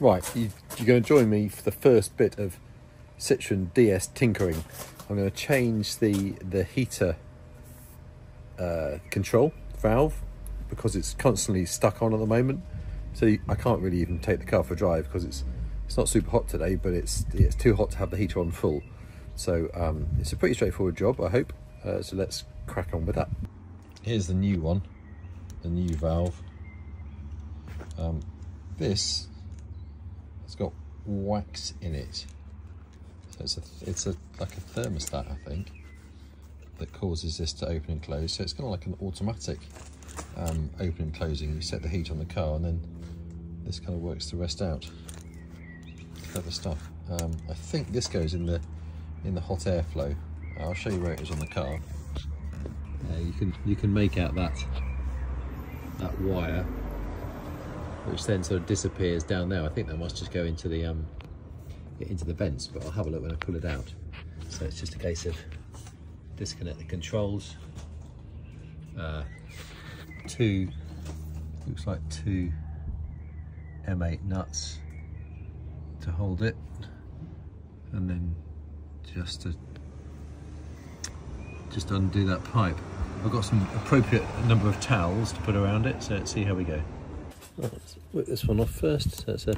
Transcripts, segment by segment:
Right, you, you're going to join me for the first bit of Citroen DS tinkering. I'm going to change the, the heater uh, control valve because it's constantly stuck on at the moment. So I can't really even take the car for a drive because it's it's not super hot today, but it's it's too hot to have the heater on full. So um, it's a pretty straightforward job, I hope. Uh, so let's crack on with that. Here's the new one, the new valve. Um, this has got wax in it. So it's a it's a like a thermostat, I think, that causes this to open and close. So it's kind of like an automatic um, open and closing. You set the heat on the car, and then this kind of works the rest out clever stuff. Um, I think this goes in the in the hot airflow. I'll show you where it is on the car. Uh, you can you can make out that that wire, which then sort of disappears down there. I think that must just go into the um into the vents, but I'll have a look when I pull it out. So it's just a case of disconnect the controls. Uh, two looks like two M8 nuts to hold it and then just to just undo that pipe. I've got some appropriate number of towels to put around it, so let's see how we go. Let's whip this one off first. So it's a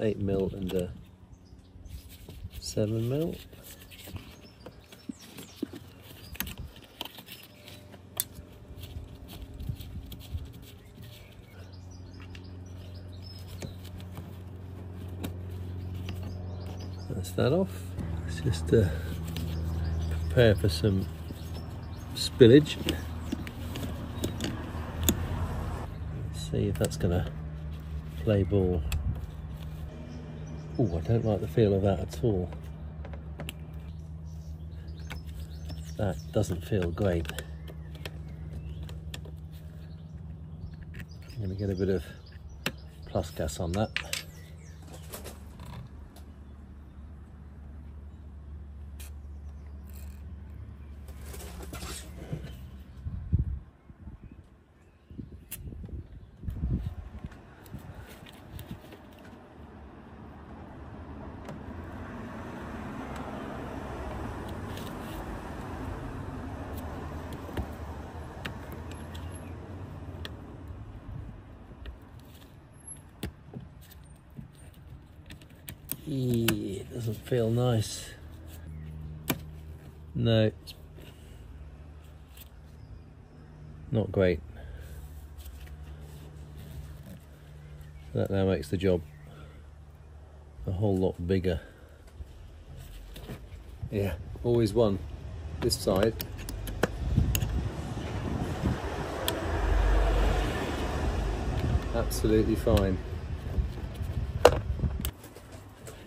8 mil and a 7 mil. That's that off. Let's just uh, prepare for some spillage. Let's see if that's gonna play ball. Oh, I don't like the feel of that at all. That doesn't feel great. I'm gonna get a bit of plus gas on that. It doesn't feel nice. No, it's not great. That now makes the job a whole lot bigger. Yeah, always one. This side. Absolutely fine.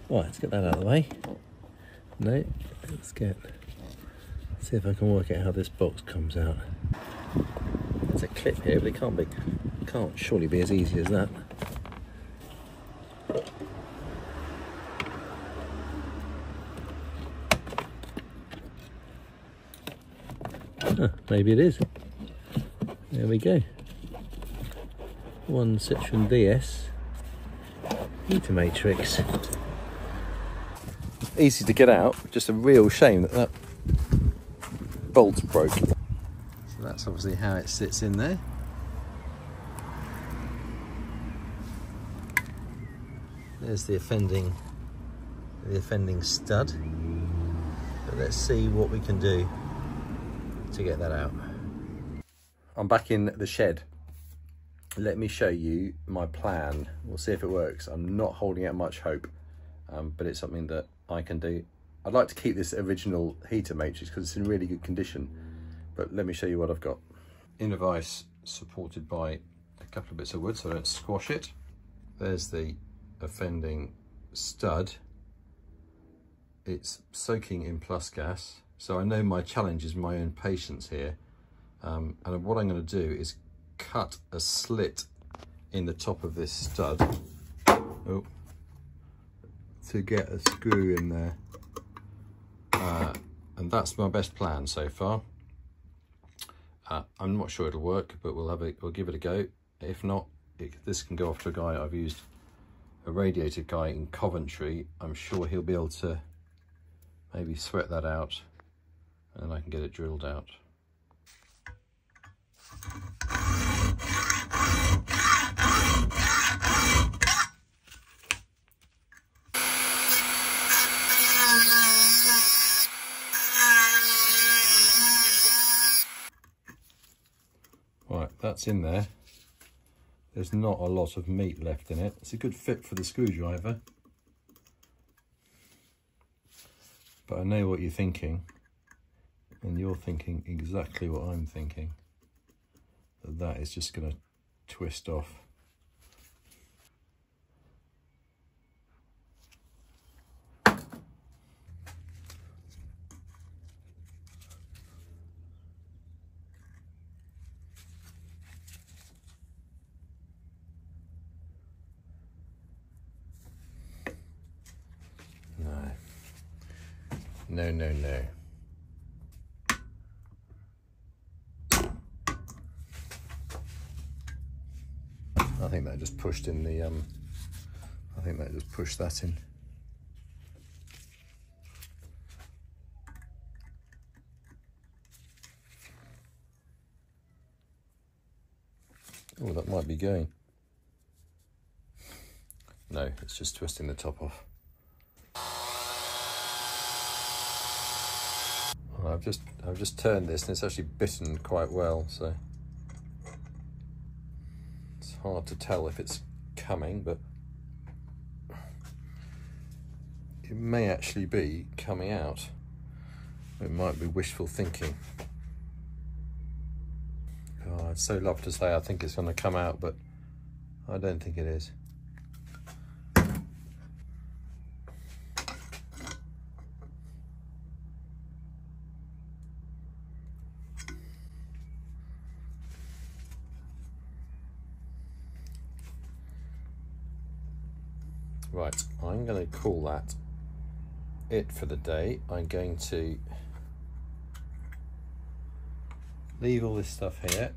Right, let's get that out of the way. No, let's get, see if I can work out how this box comes out. There's a clip here, but it can't be, can't surely be as easy as that. Huh, maybe it is. There we go. One Citroen DS heater matrix easy to get out. Just a real shame that that bolt broke. So that's obviously how it sits in there. There's the offending, the offending stud. But let's see what we can do to get that out. I'm back in the shed. Let me show you my plan. We'll see if it works. I'm not holding out much hope, um, but it's something that I can do. I'd like to keep this original heater matrix because it's in really good condition, but let me show you what I've got. Inner vise supported by a couple of bits of wood so I don't squash it. There's the offending stud. It's soaking in plus gas, so I know my challenge is my own patience here. Um, and what I'm going to do is cut a slit in the top of this stud. Oh, to get a screw in there. Uh, and that's my best plan so far. Uh, I'm not sure it'll work, but we'll have it. We'll give it a go. If not, it, this can go off to a guy I've used a radiator guy in Coventry, I'm sure he'll be able to maybe sweat that out and I can get it drilled out. Right, that's in there. There's not a lot of meat left in it. It's a good fit for the screwdriver. But I know what you're thinking. And you're thinking exactly what I'm thinking. That that is just going to twist off. No. No, no, no. I think that just pushed in the, um, I think that just pushed that in. Oh, that might be going. No, it's just twisting the top off. Well, I've just I've just turned this and it's actually bitten quite well, so it's hard to tell if it's coming, but it may actually be coming out. It might be wishful thinking. Oh, I'd so love to say I think it's going to come out, but I don't think it is. Right, I'm going to call that it for the day. I'm going to leave all this stuff here.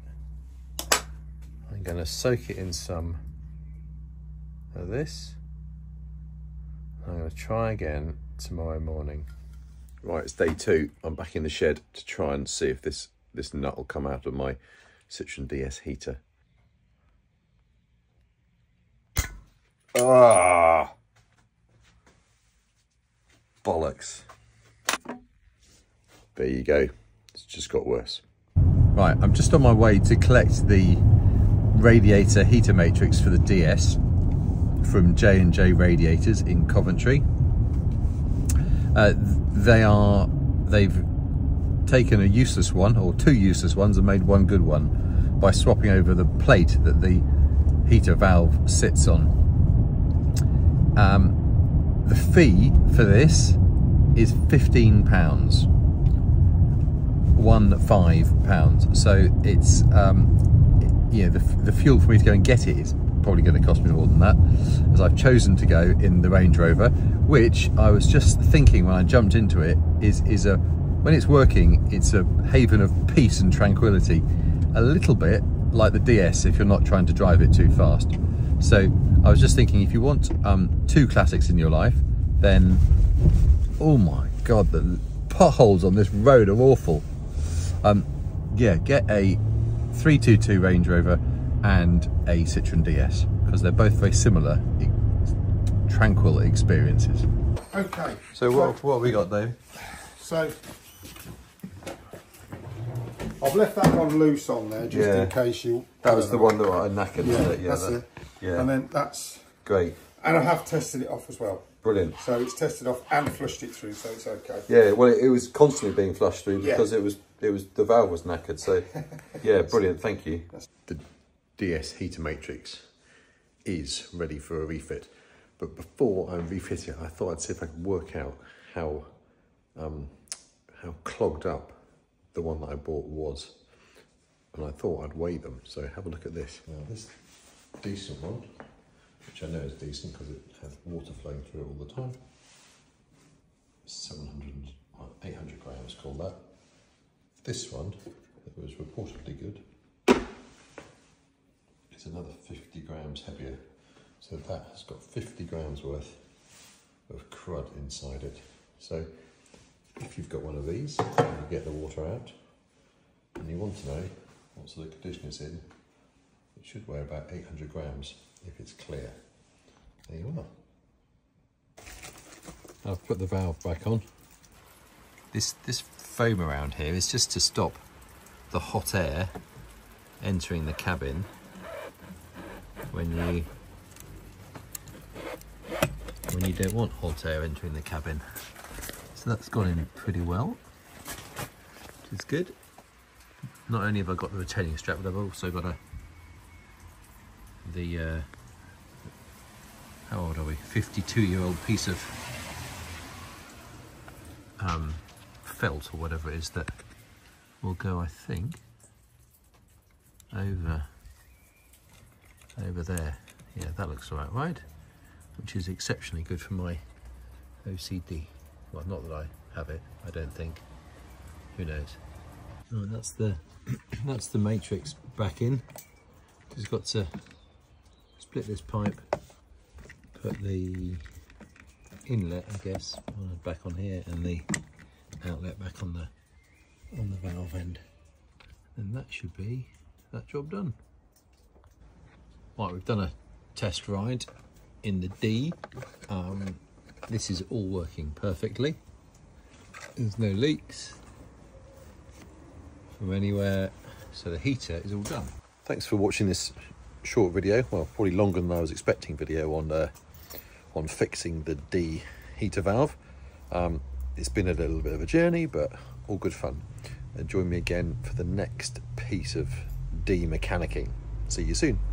I'm going to soak it in some of this. I'm going to try again tomorrow morning. Right, it's day two. I'm back in the shed to try and see if this, this nut will come out of my Citroen DS heater. Ah! Bollocks. There you go. It's just got worse. Right, I'm just on my way to collect the radiator heater matrix for the DS from J&J Radiators in Coventry. Uh, they are, they've taken a useless one, or two useless ones, and made one good one by swapping over the plate that the heater valve sits on. Um, the fee for this is 15 pounds. One five pounds. So it's um you know the, the fuel for me to go and get it is probably going to cost me more than that as I've chosen to go in the Range Rover which I was just thinking when I jumped into it is is a when it's working it's a haven of peace and tranquility. A little bit like the DS if you're not trying to drive it too fast. So I was just thinking if you want um, two classics in your life then oh my god the potholes on this road are awful um, yeah, get a 322 Range Rover and a Citroen DS because they're both very similar, e tranquil experiences. Okay. So what, what have we got, Dave? So I've left that one loose on there just Yeah. in case you. That was the one that I knackered, Yeah, it? that's that- it. Yeah, And then that's great, and I have tested it off as well. brilliant. So it's tested off and flushed it through, so it's okay. Yeah, well, it, it was constantly being flushed through Yeah. because it was it was the valve was knackered. So, yeah, brilliant. Thank you. The DS heater matrix is ready for a refit, but before I refit it, I thought I'd see if I could work out how um, how clogged up the one that I bought was, and I thought I'd weigh them. So have a look at this. Now this decent one, which I know is decent because it has water flowing through it all the time. 700, uh, 800 grams, call that. This one, that was reportedly good, is another 50 grams heavier. So that has got 50 grams worth of crud inside it. So if you've got one of these, you get the water out, and you want to know what sort of condition it's in, it should weigh about 800 grams if it's clear. There you are. I've put the valve back on. This, this foam around here is just to stop the hot air entering the cabin when you when you don't want hot air entering the cabin. So that's gone in pretty well, which is good. Not only have I got the retaining strap, but I've also got a the uh, how old are we? 52 year old piece of um, felt or whatever it is that will go, I think, over over there. Yeah, that looks all right, right? Which is exceptionally good for my OCD. Well, not that I have it, I don't think. Who knows? Oh, that's the that's the matrix back in. Just got to split this pipe, put the inlet, I guess, back on here, and the outlet back on the on the valve end. And that should be that job done. Right, we've done a test ride in the D. Um, this is all working perfectly. There's no leaks from anywhere, so the heater is all done. Thanks for watching this short video, well, probably longer than I was expecting video on uh, on fixing the D heater valve. Um, it's been a little bit of a journey, but all good fun. And join me again for the next piece of D mechanicking. See you soon.